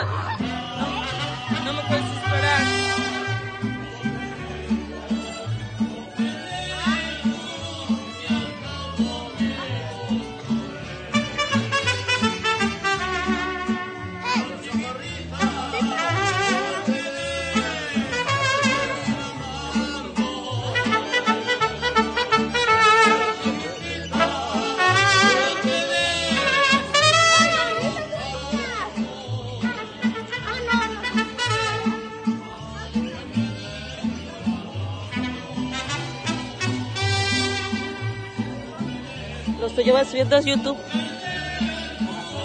Yeah. Lo estoy subiendo a YouTube.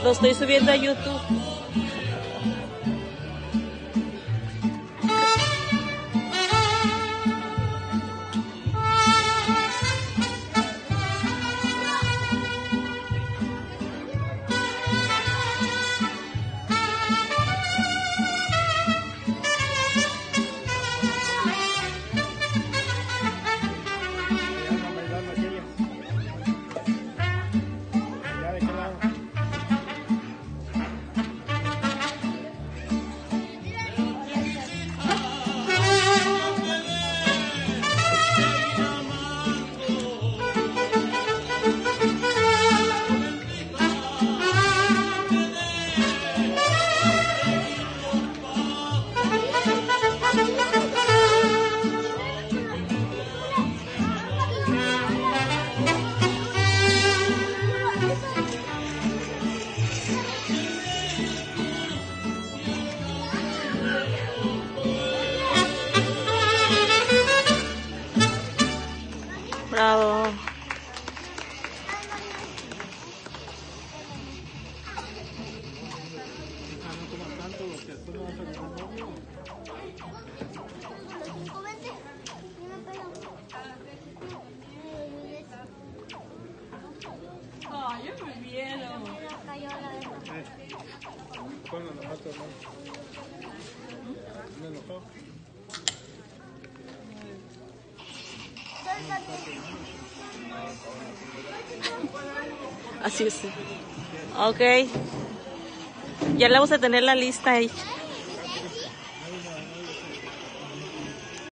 Lo estoy subiendo a YouTube. Comas tanto porque después no vas a agarrar novio. Ponlo nomás tu hermano. ¿No enojó? Así es. Ok. Ya le vamos a tener la lista hecha.